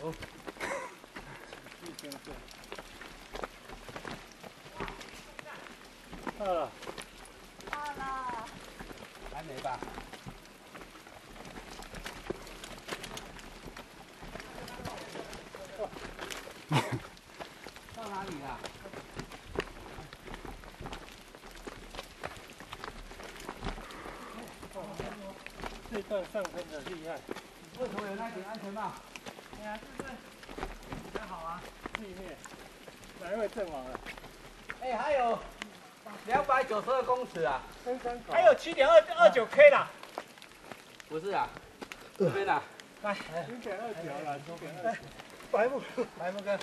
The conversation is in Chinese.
哦，饿了，到了，还没吧？到哪里了？这段上分的厉害，为什么有那顶安全帽？你看是不是比较好啊？地面，哪一位阵亡了？哎，还有两百九十二公尺啊！还有七点二二九 K 啦，不是啊，这边啊，零点二九了，九点二九。白木白木哥，